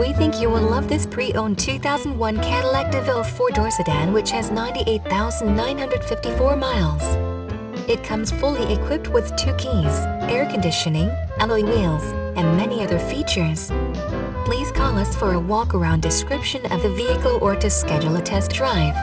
We think you will love this pre-owned 2001 Cadillac DeVille four-door sedan which has 98,954 miles. It comes fully equipped with two keys, air conditioning, alloy wheels, and many other features. Please call us for a walk-around description of the vehicle or to schedule a test drive.